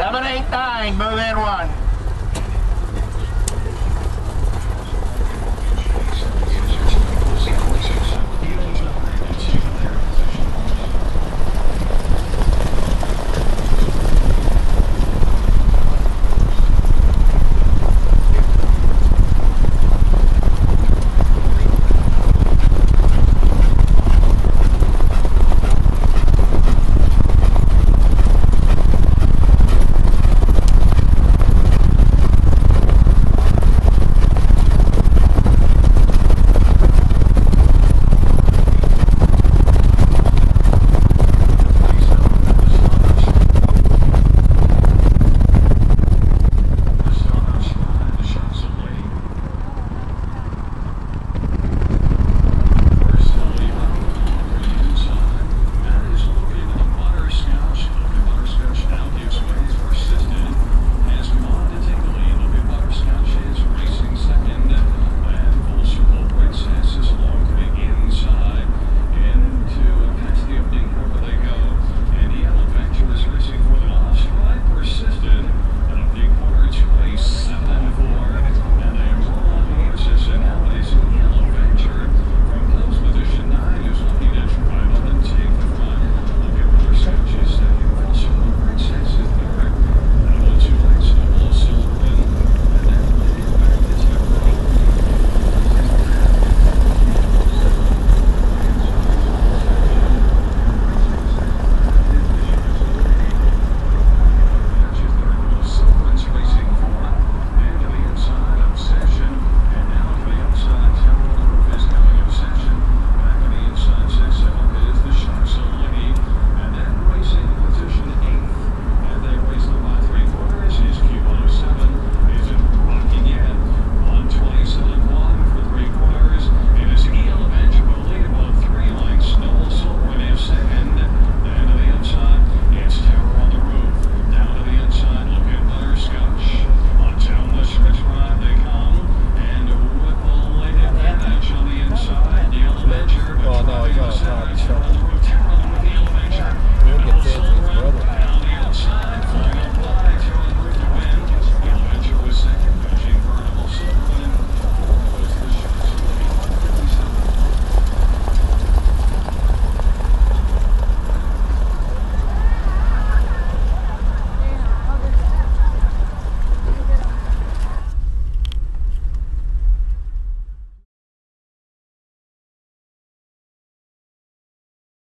789, move in one.